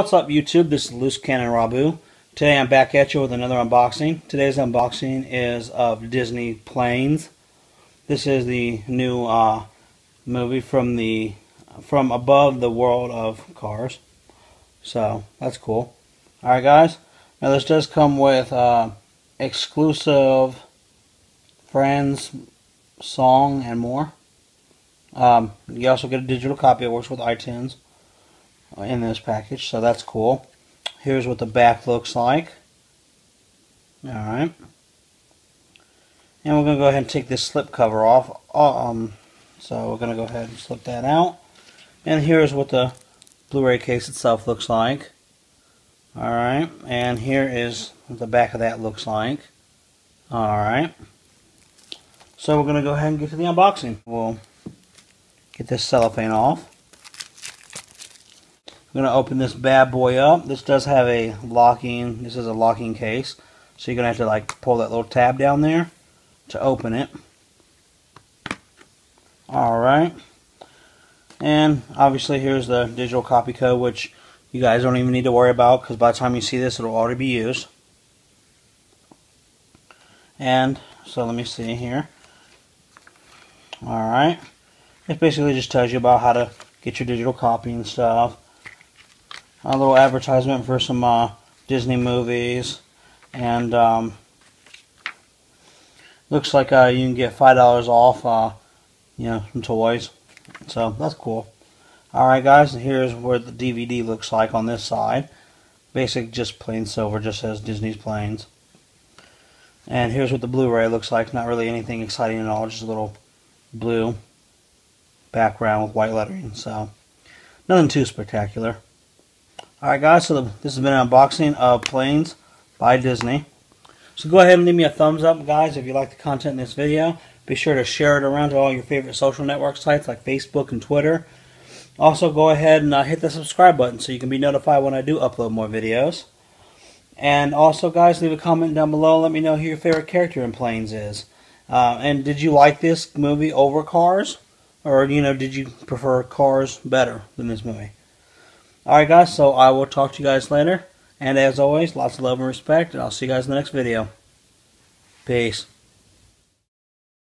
What's up YouTube? This is Loose Cannon Robu. Today I'm back at you with another unboxing. Today's unboxing is of Disney Planes. This is the new uh, movie from the from above the world of cars. So that's cool. Alright guys, now this does come with uh, exclusive friends, song, and more. Um, you also get a digital copy. It works with iTunes in this package, so that's cool. Here's what the back looks like. Alright. And we're going to go ahead and take this slip cover off. Um, so we're going to go ahead and slip that out. And here's what the Blu-ray case itself looks like. Alright. And here is the back of that looks like. Alright. So we're going to go ahead and get to the unboxing. We'll get this cellophane off. Going to open this bad boy up. This does have a locking, this is a locking case. So you're going to have to like pull that little tab down there to open it. Alright. And obviously here's the digital copy code which you guys don't even need to worry about because by the time you see this it'll already be used. And so let me see here. Alright. It basically just tells you about how to get your digital copy and stuff a little advertisement for some uh, Disney movies, and um, looks like uh, you can get five dollars off, uh, you know, some toys. So that's cool. All right, guys, and here's what the DVD looks like on this side. Basic, just plain silver, just says Disney's Planes. And here's what the Blu-ray looks like. Not really anything exciting at all, just a little blue background with white lettering. So nothing too spectacular. Alright guys, so this has been an unboxing of Planes by Disney. So go ahead and leave me a thumbs up guys if you like the content in this video. Be sure to share it around to all your favorite social network sites like Facebook and Twitter. Also go ahead and uh, hit the subscribe button so you can be notified when I do upload more videos. And also guys, leave a comment down below. Let me know who your favorite character in Planes is. Uh, and did you like this movie over Cars? Or, you know, did you prefer Cars better than this movie? Alright guys, so I will talk to you guys later. And as always, lots of love and respect, and I'll see you guys in the next video. Peace.